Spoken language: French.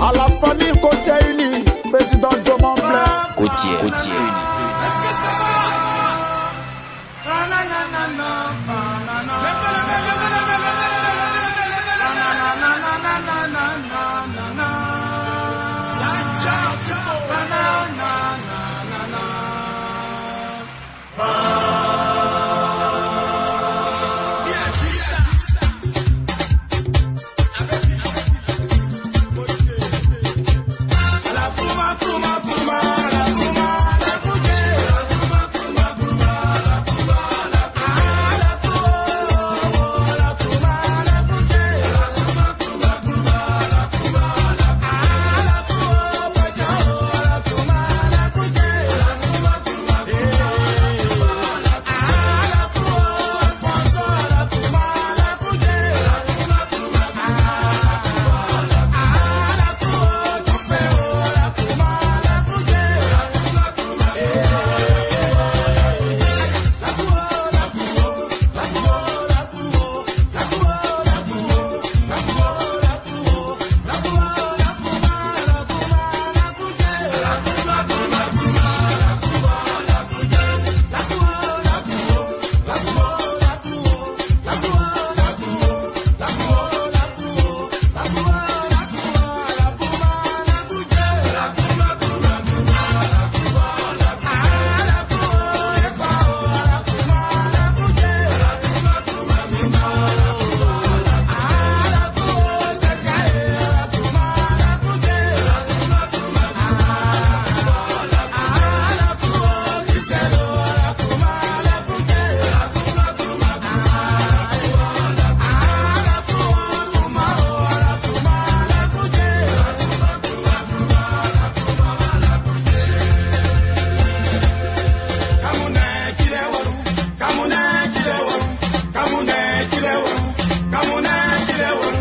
à la famille Côtier Uni, président Joe Montblanc. Côtier, Côtier. Est-ce Come on,